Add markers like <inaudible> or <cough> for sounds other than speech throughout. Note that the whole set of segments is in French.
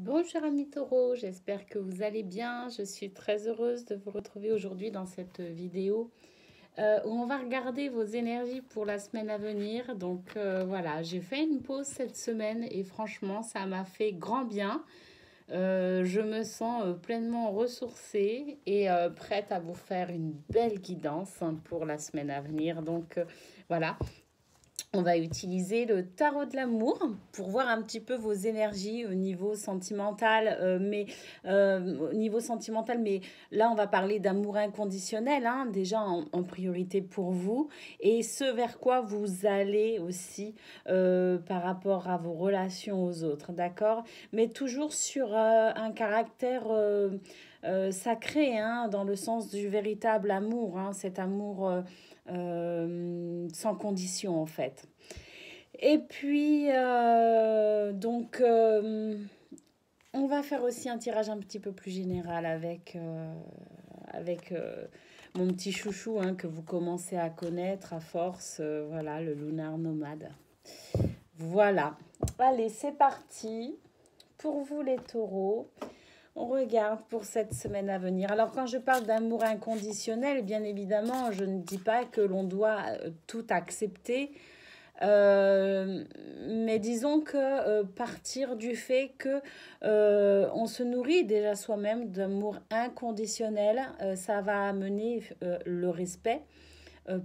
Bonjour amis taureaux, j'espère que vous allez bien. Je suis très heureuse de vous retrouver aujourd'hui dans cette vidéo euh, où on va regarder vos énergies pour la semaine à venir. Donc euh, voilà, j'ai fait une pause cette semaine et franchement, ça m'a fait grand bien. Euh, je me sens pleinement ressourcée et prête à vous faire une belle guidance pour la semaine à venir. Donc voilà, on va utiliser le tarot de l'amour pour voir un petit peu vos énergies au niveau sentimental, euh, mais euh, au niveau sentimental, mais là on va parler d'amour inconditionnel, hein, déjà en, priorité pour vous, et ce vers quoi vous allez aussi euh, par rapport à vos relations aux autres, d'accord? Mais toujours sur un caractère sacré, hein, dans le sens du véritable amour, hein, cet amour euh, sans condition en fait. Et puis, euh, donc, euh, on va faire aussi un tirage un petit peu plus général avec, avec mon petit chouchou hein, que vous commencez à connaître à force, voilà, le lunar nomade. Voilà. Allez, c'est parti. Pour vous les taureaux, on regarde pour cette semaine à venir. Alors quand je parle d'amour inconditionnel, bien évidemment, je ne dis pas que l'on doit euh, tout accepter. Euh, mais disons que euh, partir du fait que on se nourrit déjà soi-même d'amour inconditionnel, ça va amener le respect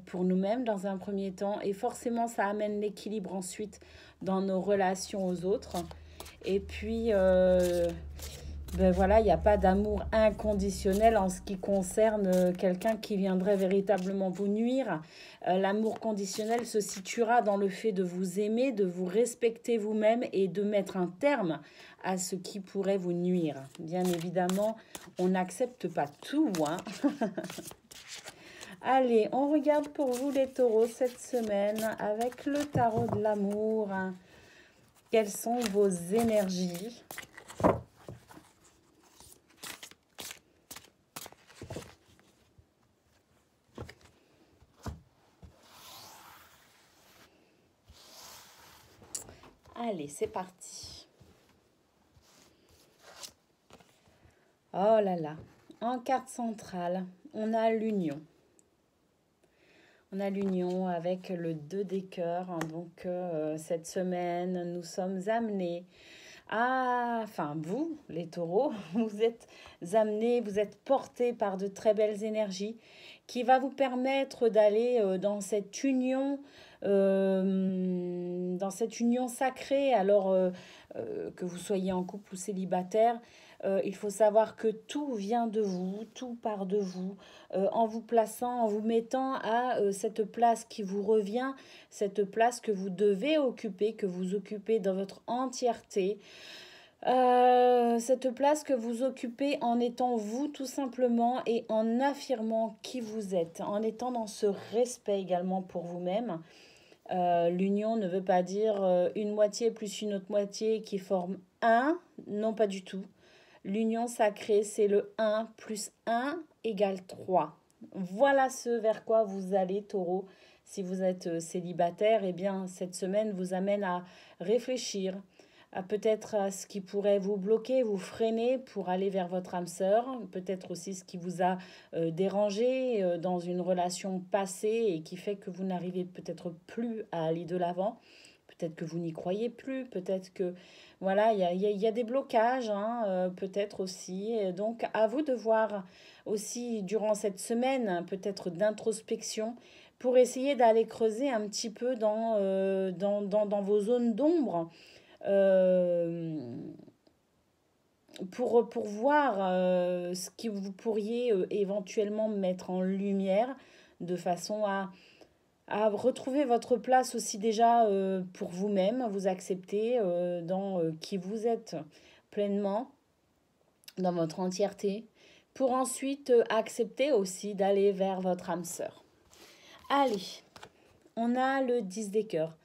pour nous-mêmes dans un premier temps et forcément ça amène l'équilibre ensuite dans nos relations aux autres. Et puis ben voilà, il n'y a pas d'amour inconditionnel en ce qui concerne euh, quelqu'un qui viendrait véritablement vous nuire. Euh, l'amour conditionnel se situera dans le fait de vous aimer, de vous respecter vous-même et de mettre un terme à ce qui pourrait vous nuire. Bien évidemment, on n'accepte pas tout. Hein <laughs> Allez, on regarde pour vous les taureaux cette semaine avec le tarot de l'amour. Quelles sont vos énergies? Allez, c'est parti. Oh là là. En carte centrale, on a l'union. On a l'union avec le 2 des cœurs. Hein. donc, euh, cette semaine, nous sommes amenés à... Enfin, vous, les taureaux, <laughs> vous êtes amenés, vous êtes portés par de très belles énergies qui va vous permettre d'aller euh, dans cette union euh, dans cette union sacrée, alors euh, euh, que vous soyez en couple ou célibataire, il faut savoir que tout vient de vous, tout part de vous, en vous plaçant, en vous mettant à cette place qui vous revient, cette place que vous devez occuper, que vous occupez dans votre entièreté. cette place que vous occupez en étant vous tout simplement et en affirmant qui vous êtes, en étant dans ce respect également pour vous-même. Euh, l'union ne veut pas dire euh, une moitié plus une autre moitié qui forme un. Non, pas du tout. L'union sacrée, c'est le 1 plus 1 égale 3. Voilà ce vers quoi vous allez, taureau. Si vous êtes euh, célibataire, eh bien, cette semaine vous amène à réfléchir, peut-être à ce qui pourrait vous bloquer, vous freiner pour aller vers votre âme sœur, peut-être aussi ce qui vous a euh, dérangé euh, dans une relation passée et qui fait que vous n'arrivez peut-être plus à aller de l'avant. Peut-être que vous n'y croyez plus, peut-être que voilà, il y a, y a, des blocages, hein, euh, peut-être aussi. donc, à vous de voir aussi durant cette semaine, peut-être d'introspection, pour essayer d'aller creuser un petit peu dans, dans, dans, dans vos zones d'ombre euh, pour, pour voir euh, ce que vous pourriez euh, éventuellement mettre en lumière de façon à, à retrouver votre place aussi déjà pour vous-même, vous accepter dans qui vous êtes pleinement, dans votre entièreté, pour ensuite accepter aussi d'aller vers votre âme sœur. Allez, on a le 10 des cœurs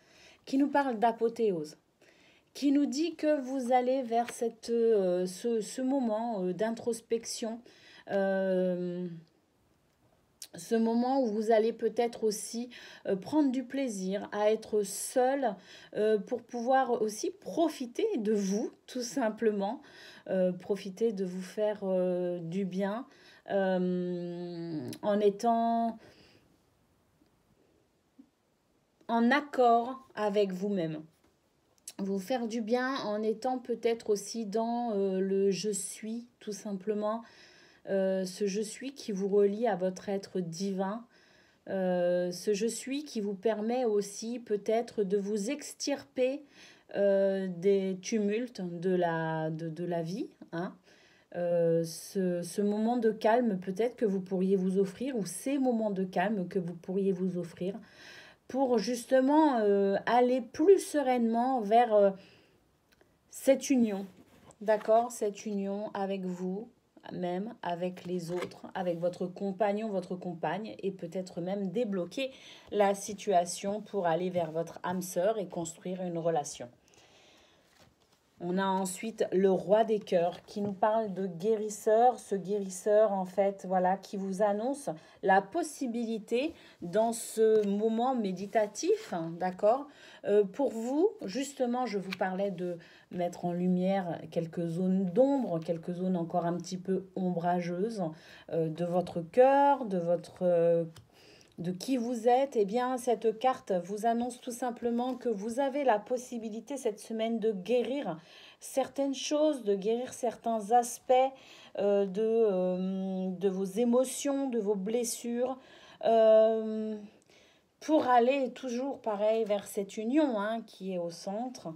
qui nous parle d'apothéose qui nous dit que vous allez vers cette, euh, ce, ce, moment euh, d'introspection, euh, ce moment où vous allez peut-être aussi prendre du plaisir à être seul pour pouvoir aussi profiter de vous, tout simplement, profiter de vous faire du bien en étant en accord avec vous-même. Vous faire du bien en étant peut-être aussi dans le je suis, tout simplement, euh, ce je suis qui vous relie à votre être divin, euh, ce je suis qui vous permet aussi peut-être de vous extirper euh, des tumultes de la, de, la vie. Hein. ce, ce, moment de calme peut-être que vous pourriez vous offrir, ou ces moments de calme que vous pourriez vous offrir, pour justement aller plus sereinement vers cette union, d'accord? Cette union avec vous, même avec les autres, avec votre compagnon, votre compagne, et peut-être même débloquer la situation pour aller vers votre âme sœur et construire une relation. On a ensuite le roi des cœurs qui nous parle de guérisseur, ce guérisseur en fait, voilà, qui vous annonce la possibilité dans ce moment méditatif, d'accord? Euh, Pour vous, justement, je vous parlais de mettre en lumière quelques zones d'ombre, quelques zones encore un petit peu ombrageuses euh, de votre cœur, de votre euh, de qui vous êtes, eh bien, cette carte vous annonce tout simplement que vous avez la possibilité cette semaine de guérir certaines choses, de guérir certains aspects euh, de, euh, de vos émotions, de vos blessures, euh, pour aller toujours pareil vers cette union hein, qui est au centre.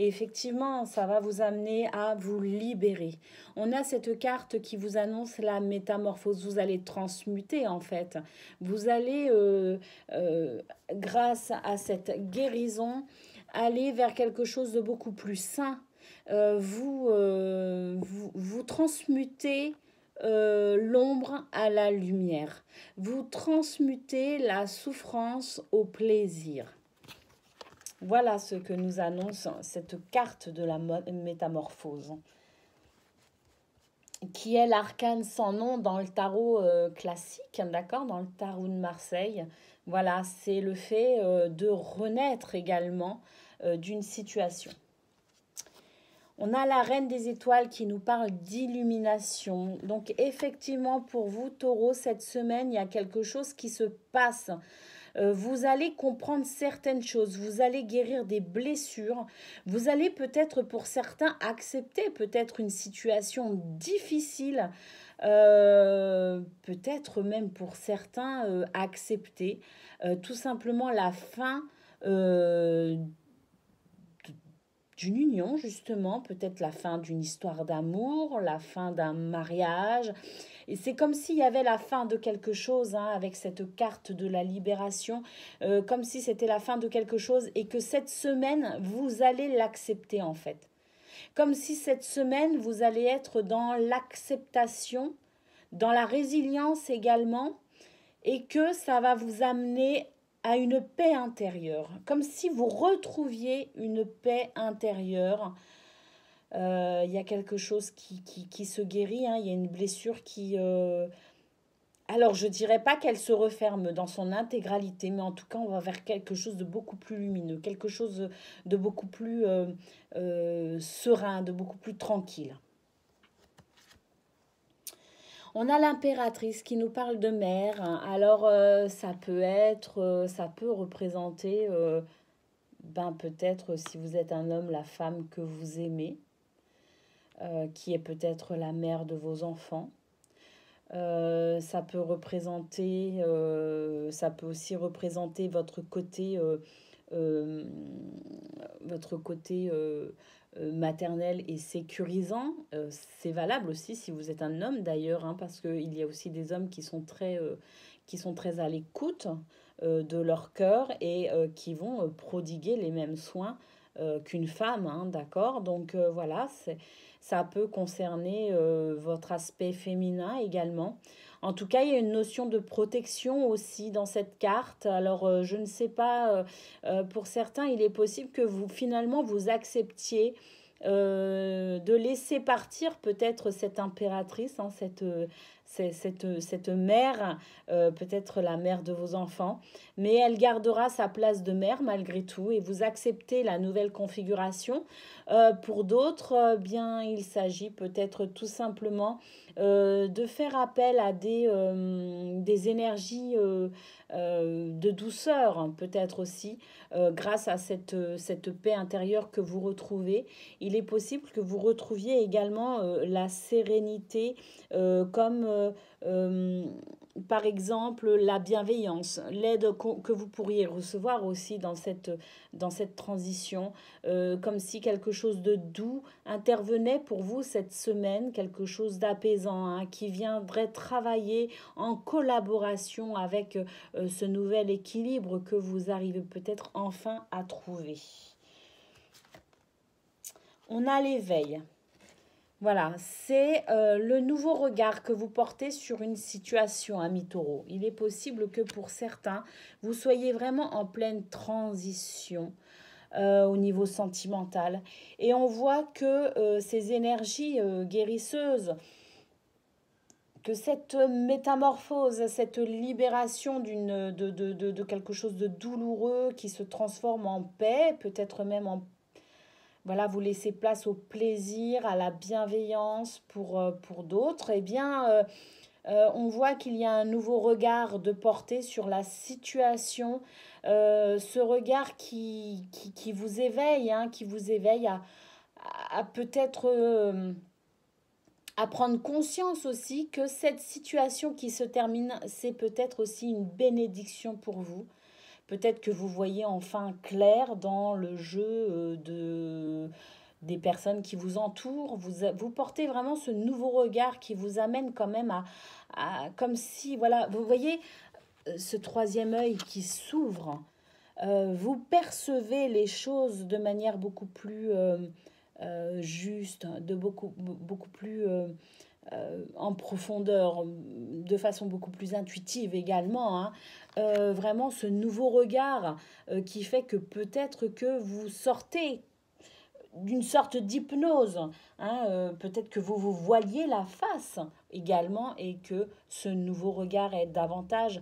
Et effectivement, ça va vous amener à vous libérer. On a cette carte qui vous annonce la métamorphose. Vous allez transmuter en fait. Vous allez, euh, euh, grâce à cette guérison, aller vers quelque chose de beaucoup plus sain. Euh, vous, vous, vous, transmutez l'ombre à la lumière. Vous transmutez la souffrance au plaisir. Voilà ce que nous annonce cette carte de la métamorphose, qui est l'arcane sans nom dans le tarot euh, classique, d'accord, dans le tarot de Marseille. Voilà, c'est le fait euh, de renaître également euh, d'une situation. On a la reine des étoiles qui nous parle d'illumination. Donc effectivement, pour vous, taureau, cette semaine, il y a quelque chose qui se passe euh, vous allez comprendre certaines choses, vous allez guérir des blessures, vous allez peut-être pour certains accepter peut-être une situation difficile, euh, peut-être même pour certains euh, accepter tout simplement la fin d'une union, justement, peut-être la fin d'une histoire d'amour, la fin d'un mariage. Et c'est comme s'il y avait la fin de quelque chose hein, avec cette carte de la libération, euh, comme si c'était la fin de quelque chose et que cette semaine, vous allez l'accepter en fait. Comme si cette semaine, vous allez être dans l'acceptation, dans la résilience également, et que ça va vous amener à une paix intérieure, comme si vous retrouviez une paix intérieure. Euh, il y a quelque chose qui, qui, se guérit, hein. il y a une blessure qui... Euh, alors, je dirais pas qu'elle se referme dans son intégralité, mais en tout cas, on va vers quelque chose de beaucoup plus lumineux, quelque chose de beaucoup plus euh, serein, de beaucoup plus tranquille. On a l'impératrice qui nous parle de mère. Alors, euh, ça peut être, euh, ça peut représenter, euh, ben peut-être si vous êtes un homme, la femme que vous aimez, qui est peut-être la mère de vos enfants. ça peut représenter, ça peut aussi représenter votre côté, votre côté euh, maternel et sécurisant. Euh, c'est valable aussi si vous êtes un homme d'ailleurs, hein, parce qu'il y a aussi des hommes qui sont très, euh, qui sont très à l'écoute de leur cœur et qui vont prodiguer les mêmes soins qu'une femme, hein, d'accord? Donc voilà, ça peut concerner votre aspect féminin également. En tout cas, il y a une notion de protection aussi dans cette carte. Alors, euh, je ne sais pas, euh, euh, pour certains, il est possible que vous, finalement, vous acceptiez de laisser partir peut-être cette impératrice, hein, cette, cette, cette mère, euh, peut-être la mère de vos enfants, mais elle gardera sa place de mère malgré tout et vous acceptez la nouvelle configuration. Pour d'autres, bien, il s'agit peut-être tout simplement de faire appel à des, des énergies de douceur, peut-être aussi, grâce à cette, cette paix intérieure que vous retrouvez. Il est possible que vous retrouviez également la sérénité comme euh, euh, par exemple, la bienveillance, l'aide que vous pourriez recevoir aussi dans cette, transition, euh, comme si quelque chose de doux intervenait pour vous cette semaine, quelque chose d'apaisant, hein, qui viendrait travailler en collaboration avec ce nouvel équilibre que vous arrivez peut-être enfin à trouver. On a l'éveil. Voilà, c'est euh, le nouveau regard que vous portez sur une situation, ami taureau. Il est possible que pour certains, vous soyez vraiment en pleine transition euh, au niveau sentimental. Et on voit que euh, ces énergies guérisseuses, que cette métamorphose, cette libération d'une, de, de, de, quelque chose de douloureux qui se transforme en paix, peut-être même en vous laissez place au plaisir, à la bienveillance pour, euh, d'autres, eh bien, euh, euh, on voit qu'il y a un nouveau regard de portée sur la situation, ce regard qui, vous éveille, hein, qui vous éveille à, à peut-être à prendre conscience aussi que cette situation qui se termine, c'est peut-être aussi une bénédiction pour vous. Peut-être que vous voyez enfin clair dans le jeu euh, de des personnes qui vous entourent. Vous, vous portez vraiment ce nouveau regard qui vous amène quand même à, comme si, voilà, vous voyez euh, ce troisième œil qui s'ouvre. Euh, vous percevez les choses de manière beaucoup plus juste, de beaucoup, beaucoup plus euh, en profondeur, de façon beaucoup plus intuitive également, hein. euh, vraiment ce nouveau regard euh, qui fait que peut-être que vous sortez d'une sorte d'hypnose, hein, peut-être que vous vous voiliez la face également et que ce nouveau regard est davantage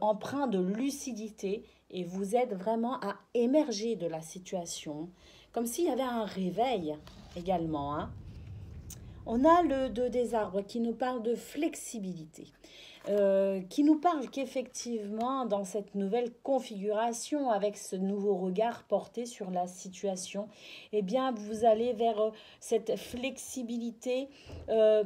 empreint de lucidité et vous aide vraiment à émerger de la situation, comme s'il y avait un réveil également. Hein. On a le 2 des arbres qui nous parle de flexibilité, euh, qui nous parle qu'effectivement, dans cette nouvelle configuration, avec ce nouveau regard porté sur la situation, eh bien, vous allez vers euh, cette flexibilité. Euh,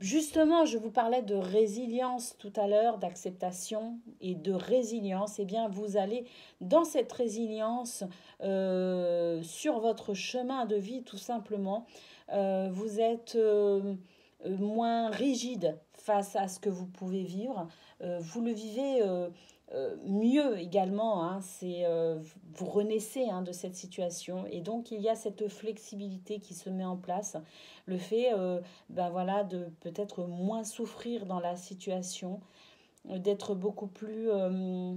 justement, je vous parlais de résilience tout à l'heure, d'acceptation et de résilience. Eh bien, vous allez dans cette résilience sur votre chemin de vie, tout simplement. Euh, vous êtes euh, moins rigide face à ce que vous pouvez vivre. Euh, vous le vivez mieux également. Hein. c'est vous renaissez hein, de cette situation et donc il y a cette flexibilité qui se met en place. Le fait, ben voilà, de peut-être moins souffrir dans la situation, d'être beaucoup plus Euh,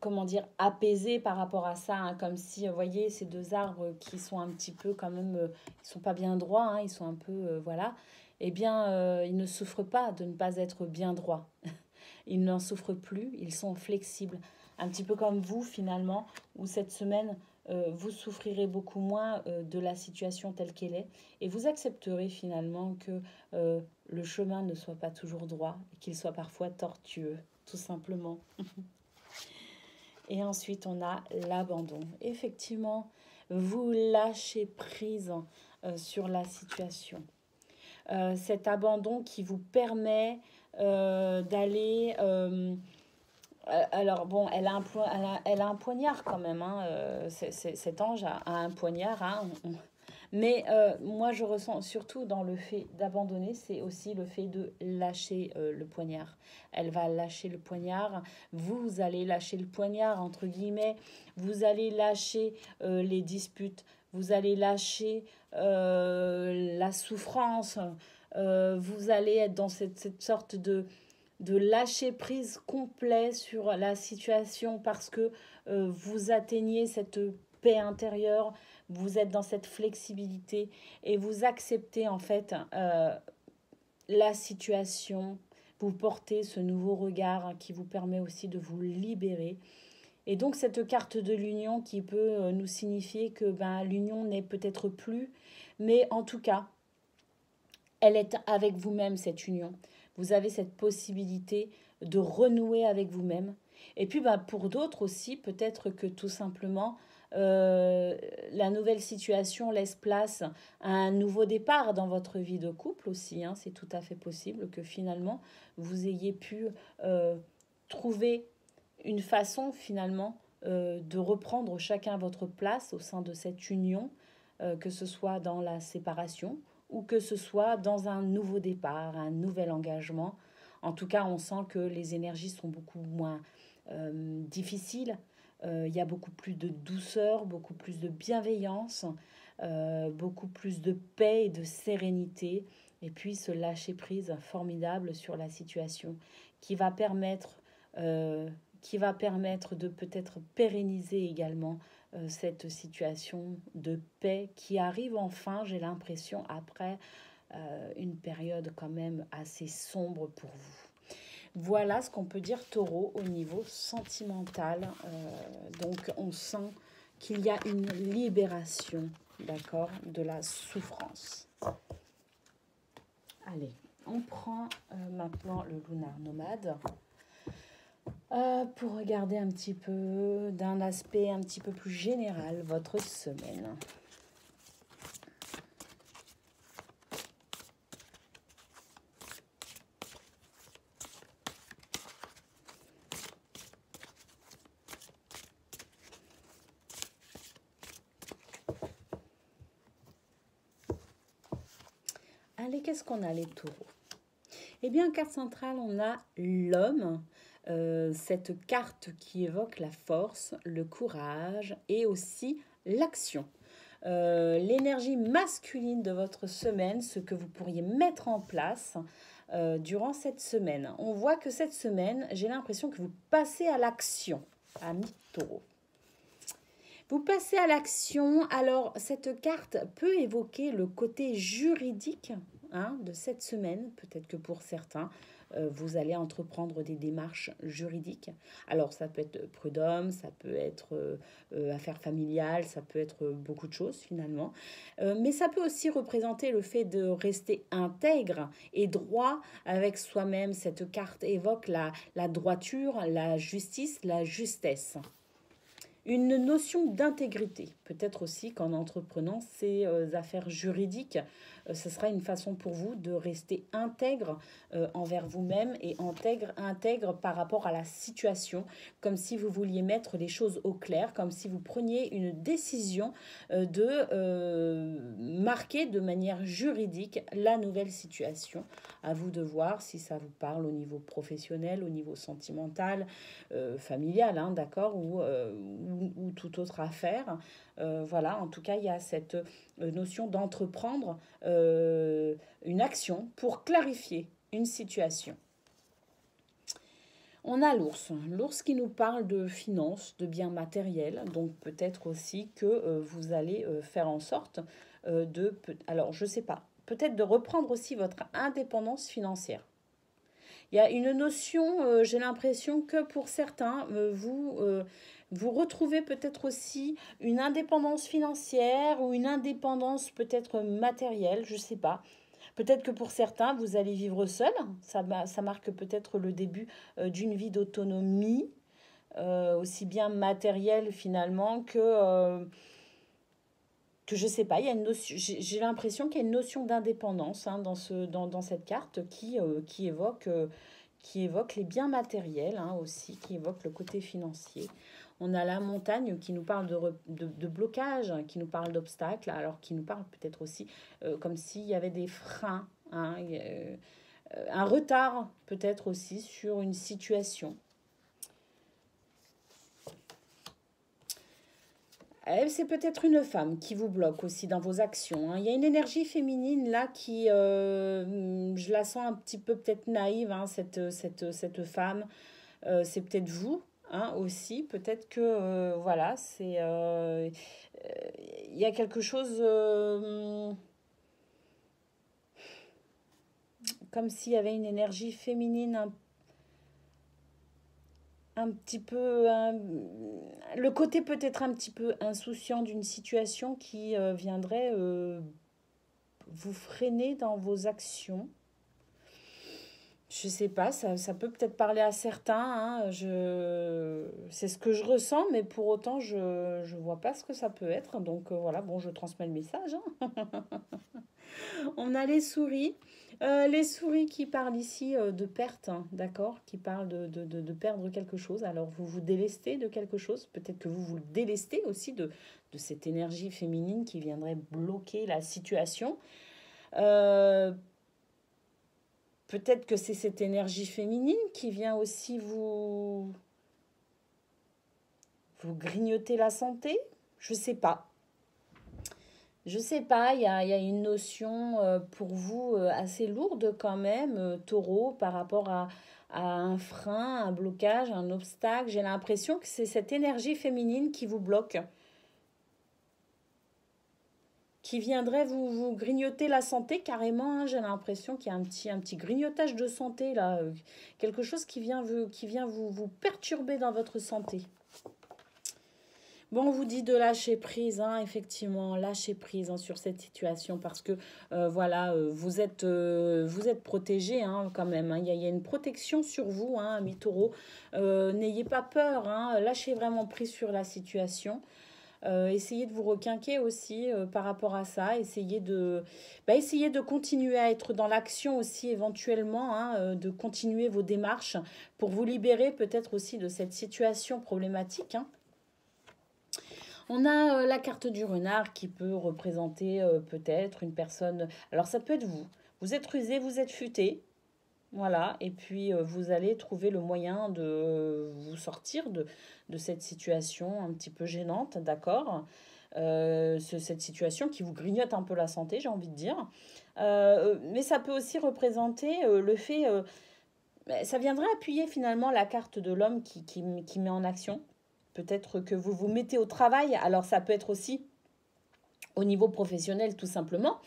comment dire, apaisé par rapport à ça, hein, comme si, vous voyez, ces deux arbres qui sont un petit peu quand même, euh, ils sont pas bien droits, hein, ils sont un peu, euh, voilà, eh bien, ils ne souffrent pas de ne pas être bien droits. <laughs> ils n'en souffrent plus, ils sont flexibles. Un petit peu comme vous, finalement, où cette semaine, vous souffrirez beaucoup moins de la situation telle qu'elle est et vous accepterez finalement que le chemin ne soit pas toujours droit et qu'il soit parfois tortueux, tout simplement. <laughs> Et ensuite, on a l'abandon. Effectivement, vous lâchez prise euh, sur la situation. Euh, cet abandon qui vous permet euh, d'aller... alors bon, elle a, un, elle, a, un poignard quand même. Hein, cet ange a, un poignard. Hein, mais euh, moi, je ressens surtout dans le fait d'abandonner, c'est aussi le fait de lâcher euh, le poignard. Elle va lâcher le poignard, vous allez lâcher le poignard, entre guillemets, vous allez lâcher euh, les disputes, vous allez lâcher la souffrance, vous allez être dans cette, cette sorte de, de lâcher prise complet sur la situation parce que vous atteignez cette paix intérieure, vous êtes dans cette flexibilité et vous acceptez en fait euh, la situation, vous portez ce nouveau regard qui vous permet aussi de vous libérer. Et donc cette carte de l'union qui peut euh, nous signifier que ben, l'union n'est peut-être plus, mais en tout cas, elle est avec vous-même, cette union. Vous avez cette possibilité de renouer avec vous-même. Et puis ben, pour d'autres aussi, peut-être que tout simplement, euh, la nouvelle situation laisse place à un nouveau départ dans votre vie de couple aussi. Hein. C'est tout à fait possible que finalement vous ayez pu euh, trouver une façon finalement euh, de reprendre chacun votre place au sein de cette union, que ce soit dans la séparation ou que ce soit dans un nouveau départ, un nouvel engagement. En tout cas, on sent que les énergies sont beaucoup moins difficiles, il y a beaucoup plus de douceur, beaucoup plus de bienveillance, euh, beaucoup plus de paix et de sérénité. Et puis ce lâcher-prise formidable sur la situation qui va permettre, euh, qui va permettre de peut-être pérenniser également cette situation de paix qui arrive enfin, j'ai l'impression, après une période quand même assez sombre pour vous. Voilà ce qu'on peut dire taureau au niveau sentimental. Euh, donc on sent qu'il y a une libération, d'accord, de la souffrance. Allez, on prend euh, maintenant le lunar nomade euh, pour regarder un petit peu d'un aspect un petit peu plus général votre semaine. Qu'on a les taureaux Eh bien, carte centrale, on a l'homme, euh, cette carte qui évoque la force, le courage et aussi l'action. Euh, l'énergie masculine de votre semaine, ce que vous pourriez mettre en place euh, durant cette semaine. On voit que cette semaine, j'ai l'impression que vous passez à l'action, amis taureau. Vous passez à l'action. Alors, cette carte peut évoquer le côté juridique Hein, de cette semaine, peut-être que pour certains, euh, vous allez entreprendre des démarches juridiques. Alors ça peut être prud'homme, ça peut être euh, euh, affaires familiales, ça peut être beaucoup de choses finalement. mais ça peut aussi représenter le fait de rester intègre et droit avec soi-même. Cette carte évoque la droiture, la justice, la justesse. Une notion d'intégrité, peut-être aussi qu'en entreprenant ces affaires juridiques, euh, ce sera une façon pour vous de rester intègre euh, envers vous-même et intègre, intègre par rapport à la situation, comme si vous vouliez mettre les choses au clair, comme si vous preniez une décision euh, de marquer de manière juridique la nouvelle situation. À vous de voir si ça vous parle au niveau professionnel, au niveau sentimental, familial, hein, d'accord, ou, ou, ou, toute autre affaire. Euh, voilà, en tout cas, il y a cette euh, notion d'entreprendre euh, une action pour clarifier une situation. On a l'ours, l'ours qui nous parle de finances, de biens matériels, donc peut-être aussi que vous allez faire en sorte de, alors je sais pas, peut-être de reprendre aussi votre indépendance financière. Il y a une notion, j'ai l'impression que pour certains, vous vous retrouvez peut-être aussi une indépendance financière ou une indépendance peut-être matérielle, je ne sais pas. Peut-être que pour certains, vous allez vivre seul. Ça, ça marque peut-être le début euh, d'une vie d'autonomie, euh, aussi bien matérielle finalement que, euh, que je sais pas. J'ai l'impression qu'il y a une notion d'indépendance hein, dans, ce, dans, dans, cette carte qui, qui, évoque, qui évoque les biens matériels hein, aussi, qui évoque le côté financier. On a la montagne qui nous parle de, blocage, qui nous parle d'obstacles, alors qui nous parle peut-être aussi euh, comme s'il y avait des freins, hein, euh, un retard peut-être aussi sur une situation. C'est peut-être une femme qui vous bloque aussi dans vos actions. Hein. Il y a une énergie féminine là qui, euh, je la sens un petit peu peut-être naïve, hein, cette femme. c'est peut-être vous, hein, aussi. Peut-être que, voilà, c'est... Il y a quelque chose comme s'il y avait une énergie féminine un, un petit peu... le côté peut-être un petit peu insouciant d'une situation qui viendrait vous freiner dans vos actions. Je sais pas, ça, ça peut peut-être parler à certains. Hein, je... C'est ce que je ressens, mais pour autant, je ne vois pas ce que ça peut être. Donc euh, voilà, bon, je transmets le message. Hein. <laughs> On a les souris. Euh, les souris qui parlent ici euh, de perte, hein, d'accord Qui parlent de, perdre quelque chose. Alors vous vous délestez de quelque chose. Peut-être que vous vous délestez aussi de, de cette énergie féminine qui viendrait bloquer la situation. Peut-être que c'est cette énergie féminine qui vient aussi vous vous grignoter la santé? Je sais pas. Je sais pas, il y a, une notion euh, pour vous euh, assez lourde quand même, taureau, par rapport à, à un frein, un blocage, un obstacle. J'ai l'impression que c'est cette énergie féminine qui vous bloque qui viendrait vous, vous grignoter la santé carrément. Hein. J'ai l'impression qu'il y a un petit, un petit grignotage de santé là, euh, quelque chose qui vient, vous, qui vient vous, vous perturber dans votre santé. Bon, on vous dit de lâcher prise, hein, effectivement, lâcher prise hein, sur cette situation parce que euh, voilà, euh, vous êtes, êtes protégé hein, quand même. Il y, a une protection sur vous, hein, ami taureau. N'ayez pas peur, lâchez vraiment prise sur la situation. Euh, essayez de vous requinquer aussi euh, par rapport à ça. Essayez de, bah, essayez de continuer à être dans l'action aussi éventuellement, hein, euh, de continuer vos démarches pour vous libérer peut-être aussi de cette situation problématique. Hein. On a la carte du renard qui peut représenter peut-être une personne. Alors ça peut être vous. Vous êtes rusé, vous êtes futé, voilà, et puis vous allez trouver le moyen de vous sortir de, de cette situation un petit peu gênante, d'accord? Euh, cette situation qui vous grignote un peu la santé, j'ai envie de dire. Euh, mais ça peut aussi représenter euh, le fait, ça viendrait appuyer finalement la carte de l'homme qui, qui, qui, met en action. Peut-être que vous vous mettez au travail, alors ça peut être aussi au niveau professionnel tout simplement.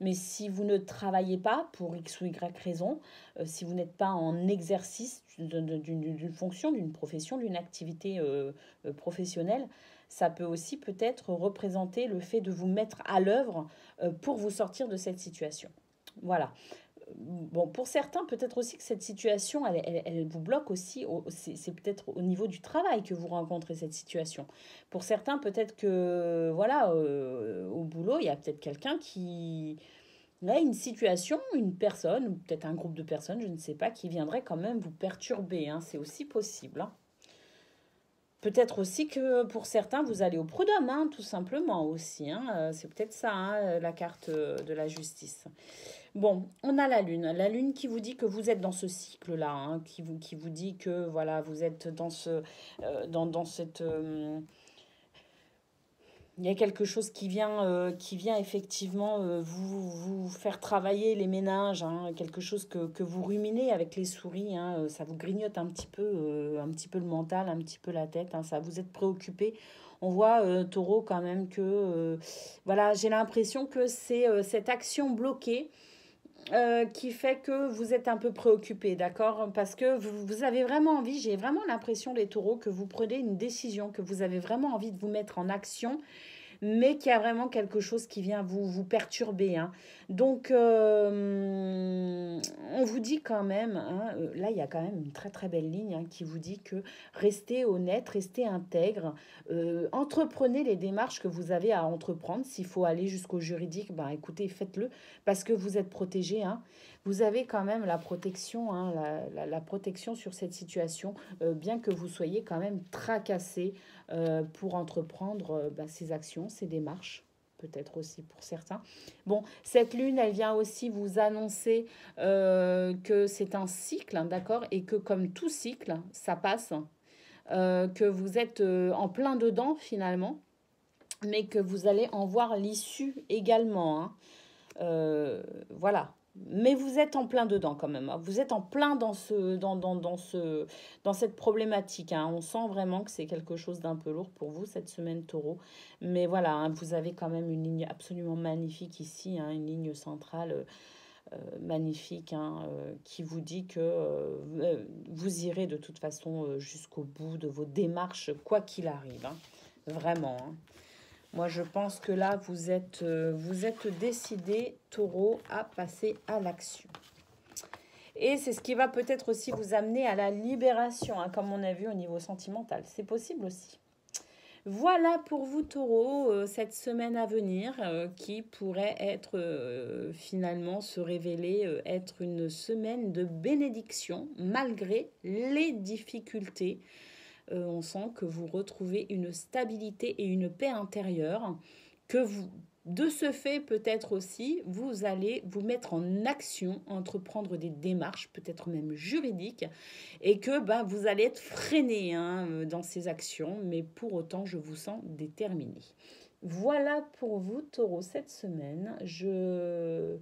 Mais si vous ne travaillez pas pour X ou Y raison, euh, si vous n'êtes pas en exercice d'une fonction, d'une profession, d'une activité euh, euh, professionnelle, ça peut aussi peut-être représenter le fait de vous mettre à l'œuvre pour vous sortir de cette situation. Voilà. Bon, pour certains, peut-être aussi que cette situation, elle, elle, vous bloque aussi. C'est peut-être au niveau du travail que vous rencontrez cette situation. Pour certains, peut-être que, voilà, au boulot, il y a peut-être quelqu'un qui, Là, une situation, une personne, peut-être un groupe de personnes, je ne sais pas, qui viendrait quand même vous perturber. Hein. C'est aussi possible. Hein. Peut-être aussi que pour certains, vous allez au prud'homme, hein, tout simplement aussi. Hein. Euh, c'est peut-être ça, hein, la carte de la justice. Bon, on a la lune. La lune qui vous dit que vous êtes dans ce cycle-là, hein, qui, vous, dit que voilà, vous êtes dans, ce, euh, dans, cette... Euh, il y a quelque chose qui vient, euh, qui vient effectivement vous, faire travailler les ménages, hein, quelque chose que, vous ruminez avec les souris, hein, ça vous grignote un petit peu, un petit peu le mental, un petit peu la tête, ça vous êtes préoccupé. On voit taureau quand même que voilà, j'ai l'impression que c'est cette action bloquée qui fait que vous êtes un peu préoccupé, d'accord? Parce que vous, vous, avez vraiment envie, j'ai vraiment l'impression, les taureaux, que vous prenez une décision, que vous avez vraiment envie de vous mettre en action mais qu'il y a vraiment quelque chose qui vient vous, vous perturber. Hein. Donc, euh, on vous dit quand même, hein, euh, là, il y a quand même une très très belle ligne hein, qui vous dit que restez honnête, restez intègre, euh, entreprenez les démarches que vous avez à entreprendre. S'il faut aller jusqu'au juridique, ben, écoutez, faites-le parce que vous êtes protégé. Hein vous avez quand même la protection, hein, la, la, protection sur cette situation, bien que vous soyez quand même tracassé pour entreprendre euh, bah, ces actions, ces démarches peut-être aussi pour certains. Bon, cette lune, elle vient aussi vous annoncer que c'est un cycle, hein, d'accord, et que comme tout cycle, ça passe, que vous êtes en plein dedans finalement, mais que vous allez en voir l'issue également. Hein. voilà, Mais vous êtes en plein dedans quand même. Hein. Vous êtes en plein dans, ce, dans, dans, dans, ce, dans cette problématique. Hein. On sent vraiment que c'est quelque chose d'un peu lourd pour vous cette semaine taureau. Mais voilà, hein, vous avez quand même une ligne absolument magnifique ici, une ligne centrale euh, magnifique euh, qui vous dit que euh, vous irez de toute façon jusqu'au bout de vos démarches, quoi qu'il arrive. Vraiment. Moi, je pense que là, vous êtes, euh, vous êtes décidé, taureau, à passer à l'action. Et c'est ce qui va peut-être aussi vous amener à la libération, hein, comme on a vu au niveau sentimental. C'est possible aussi. Voilà pour vous, taureau, euh, cette semaine à venir euh, qui pourrait être finalement se révéler être une semaine de bénédiction malgré les difficultés euh, on sent que vous retrouvez une stabilité et une paix intérieure, que vous, de ce fait, peut-être aussi, vous allez vous mettre en action, entreprendre des démarches, peut-être même juridiques, et que bah, vous allez être freiné hein, euh, dans ces actions, mais pour autant, je vous sens déterminé. Voilà pour vous, taureau, cette semaine. Je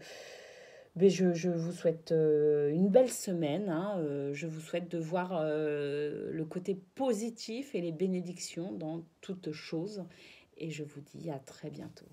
je, vous souhaite euh, une belle semaine. Hein, euh, je vous souhaite de voir euh, le côté positif et les bénédictions dans toutes choses. Et je vous dis à très bientôt.